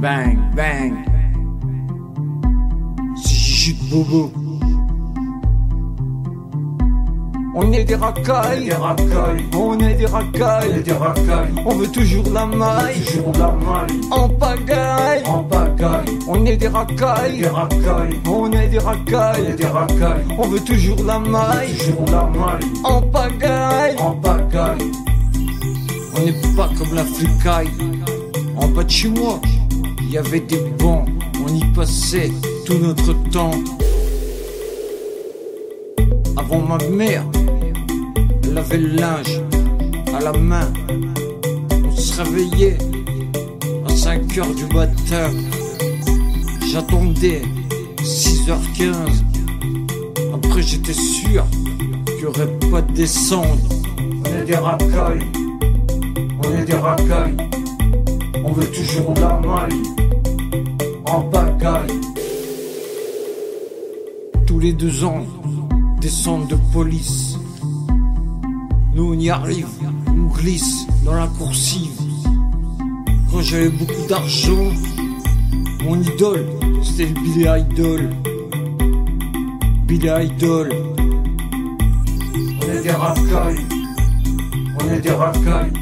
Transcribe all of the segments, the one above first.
Bang, bang. C'est Gigi de Bobo. On est des racailles, Des racailles, on est des racailles. des racailles, On veut toujours la maille, toujours la maille, en pagaille. en pagaille, On est des des racailles, racailles, on est des racailles. des racailles, On veut toujours la maille, toujours la maille, en pagaille. en pagaille, On n'est pas comme la flicaille. En bas de chez moi, il y avait des bancs. On y passait tout notre temps. Avant ma mère, elle avait le linge à la main. On se réveillait à 5 heures du matin. J'attendais 6h15. Après, j'étais sûr qu'il n'y aurait pas de descente. on est des racailles, on est des racailles, on veut toujours la maille, en pagaille, tous les deux ans, descente de police. Nous on y arrive, on glisse dans la coursive. Quand j'avais beaucoup d'argent, mon idole, c'était le Billy Idol. Billy Idol, on est des racailles, on est des racailles,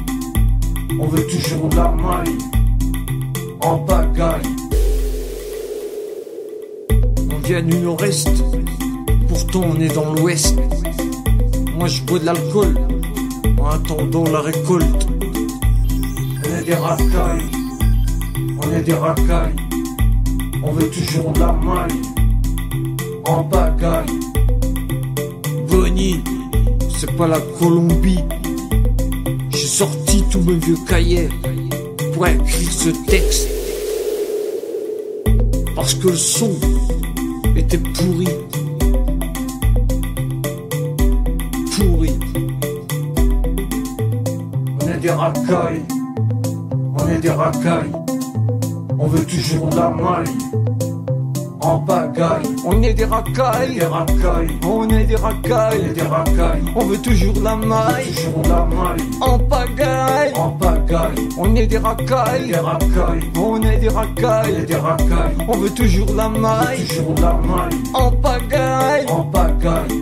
on veut toujours la maille, en pagaille, on vient du nord-est, pourtant on est dans l'ouest. Moi je bois de l'alcool. En attendant la récolte. on est des racailles, on est des racailles, on veut toujours la maille, en pagaille, Bonnie, c'est pas la Colombie. J'ai sorti tous mes vieux cahiers pour écrire ce texte. Parce que le son était pourri. Pourri. on est des racailles, on est des racailles, on veut toujours la maille, en pagaille, On est des des racailles. racailles, On est des racailles. des racailles, On veut toujours la maille. toujours la maille, En pagaille. en pagaille, On est des des racailles. racailles, On est des racailles. des racailles, On veut toujours la maille. toujours la maille, En pagaille. en pagaille,